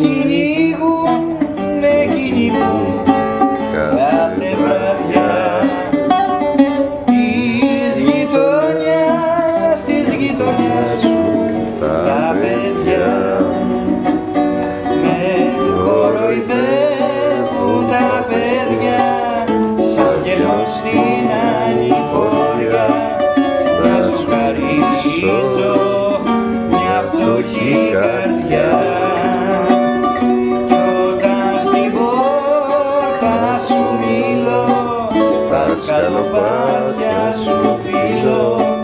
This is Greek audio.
κυνηγούν, με κυνηγούν. Κάθε βραδιά της γειτονιάς, της γειτονιάς σου τα παιδιά με κοροϊδεύουν τα παιδιά σαν γελός στην ανηφοριά να σου χαρίσω μια φτωχή καρδιά. Σκαλοπάτια σου φίλω